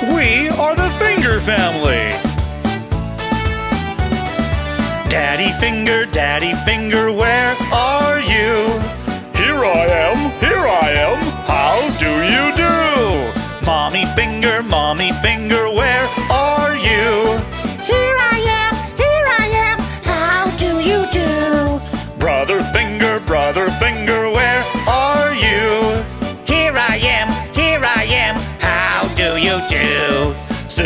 We are the Finger Family! Daddy Finger, Daddy Finger, where are you? Here I am, here I am, how do you do? Mommy Finger, Mommy Finger, where are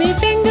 me fingers.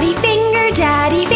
Daddy finger, daddy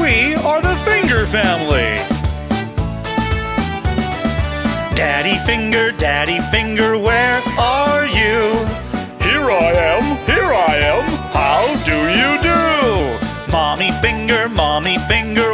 We are the Finger Family. Daddy Finger, Daddy Finger, where are you? Here I am, here I am, how do you do? Mommy Finger, Mommy Finger,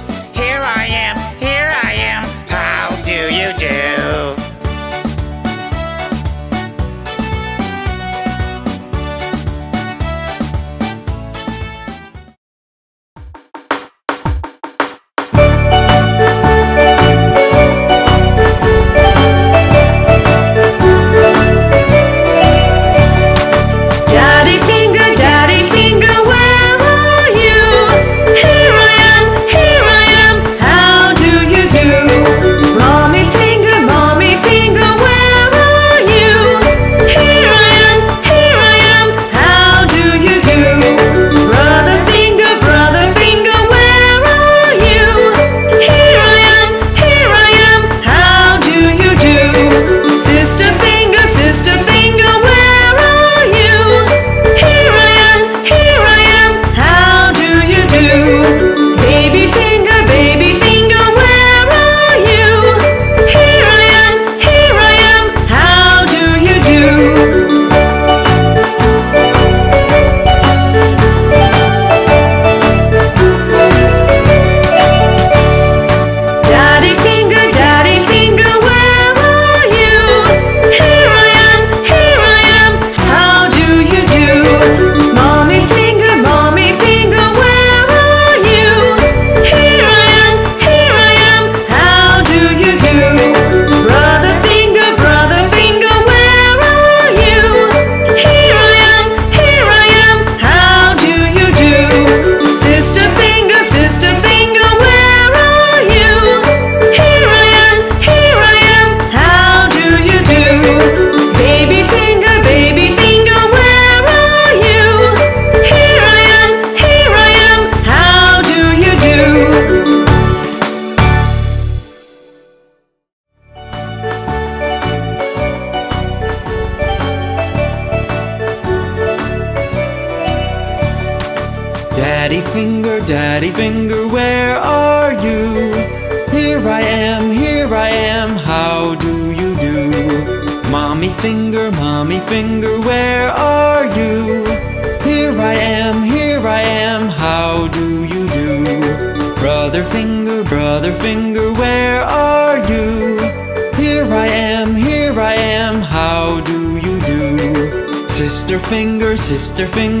sister finger.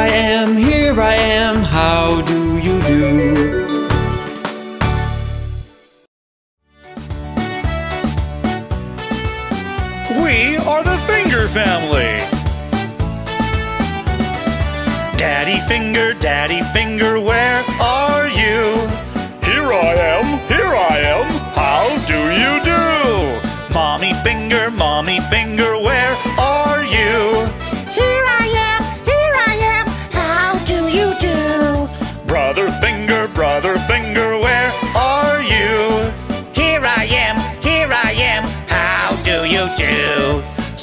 I am, here I am, how do you do? We are the Finger family. Daddy Finger, Daddy Finger, where are you? Here I am, here I am, how do you do? Mommy Finger, Mommy Finger,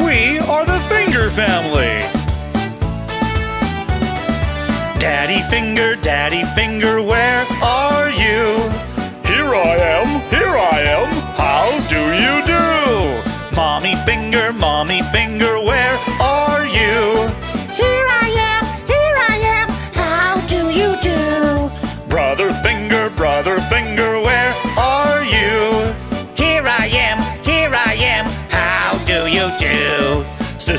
We are the Finger family. Daddy Finger, Daddy Finger, where are you? Here I am, here I am, how do you do? Mommy Finger, Mommy Finger, where are you?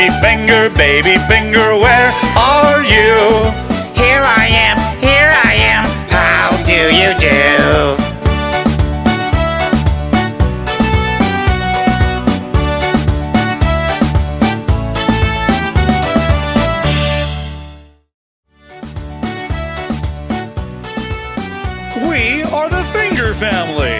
Baby finger, baby finger, where are you? Here I am, here I am, how do you do? We are the Finger Family.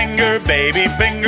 finger, baby finger.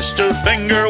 Mr. Finger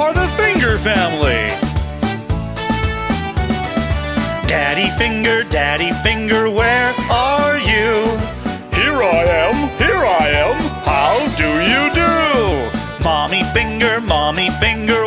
are the Finger Family. Daddy Finger, Daddy Finger, where are you? Here I am, here I am, how do you do? Mommy Finger, Mommy Finger,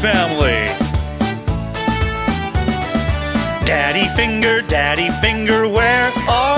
family. Daddy finger, daddy finger, where are